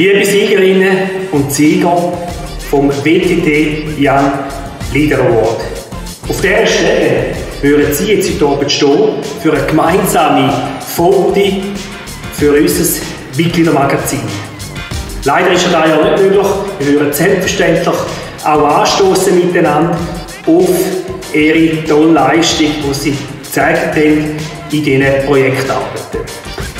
Liebe Siegerinnen und Sieger vom WTT Young Leader Award. Auf dieser Stelle würden Sie jetzt heute Abend stehen für eine gemeinsame Foto für unser Mitgliedermagazin. Leider ist das ja nicht möglich. Wir würden selbstverständlich auch anstoßen miteinander auf ihre tolle Leistung, die sie gezeigt haben in diesen Projektarbeiten.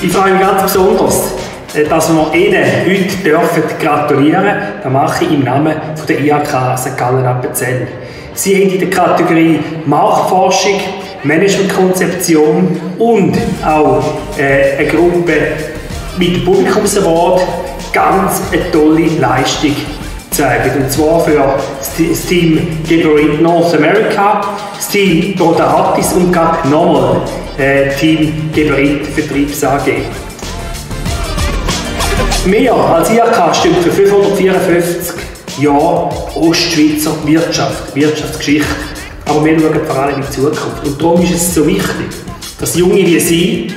Ich freue mich ganz besonders, äh, dass wir Ihnen heute gratulieren dürfen. Das mache ich im Namen der IHK St. Gallen Appenzell. Sie haben in der Kategorie Marktforschung, Managementkonzeption und auch äh, eine Gruppe mit Publikumsaward ganz eine tolle Leistung gezeigt. Und zwar für das Team Geberit North America, das Team Rodatis und gerade nochmal äh, Team Geberit Vertriebs AG. Mehr als IHK steht für 554 Jahre Ostschweizer Wirtschaft, Wirtschaftsgeschichte. Aber wir schauen vor allem in die Zukunft. Und darum ist es so wichtig, dass Junge wie Sie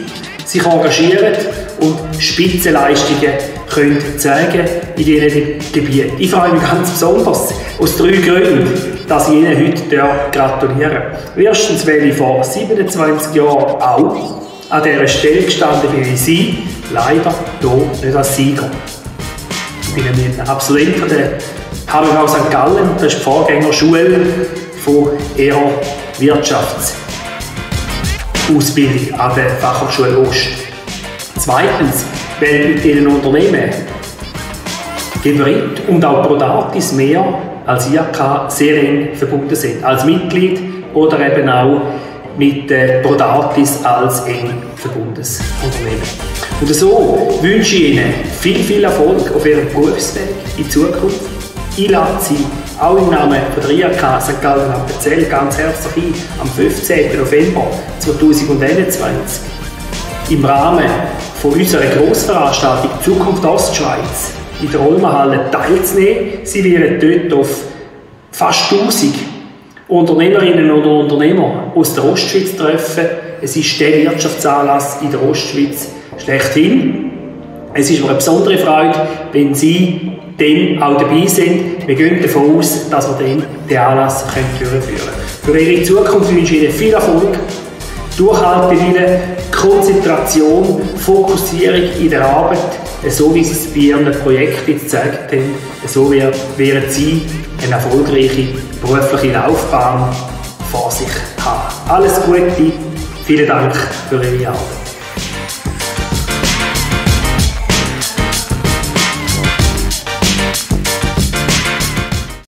sich engagieren und Spitzenleistungen können zeigen in diesen Gebieten. Ich freue mich ganz besonders aus drei Gründen, dass ich Ihnen heute gratulieren darf. Erstens, weil ich vor 27 Jahren auch an dieser Stelle gestanden bin wie Sie, leider hier nicht als Sieger. Ich bin ein Absolvent der HBV St. Gallen, das ist die Vorgängerschule von ihrer Wirtschaftsausbildung an der Fachhochschule Ost. Zweitens, weil mit diesen Unternehmen Geberit und auch Prodatis mehr als IAK sehr eng verbunden sind. Als Mitglied oder eben auch mit äh, Prodatis als eng verbundenes Unternehmen. Und so wünsche ich Ihnen viel, viel Erfolg auf Ihrem Berufsweg in Zukunft. Ich lade Sie auch im Namen von der IAK St. Gallen Appenzell ganz herzlich ein am 15. November 2021 im Rahmen von unserer Grossveranstaltung Zukunft Ostschweiz in der Olmenhalle teilzunehmen. Sie werden dort auf fast 1000 Unternehmerinnen oder Unternehmer aus der Ostschweiz treffen. Es ist der Wirtschaftsanlass in der Ostschweiz schlechthin. Es ist mir eine besondere Freude, wenn Sie dann auch dabei sind. Wir gehen davon aus, dass wir dann den Anlass durchführen können. Für Ihre Zukunft wünsche ich Ihnen viel Erfolg, Durchhaltewille, Konzentration, Fokussierung in der Arbeit, so wie es bei Ihren Projekten gezeigt haben, so werden Sie eine erfolgreiche berufliche Laufbahn vor sich haben. Alles Gute, vielen Dank für Ihre Arbeit.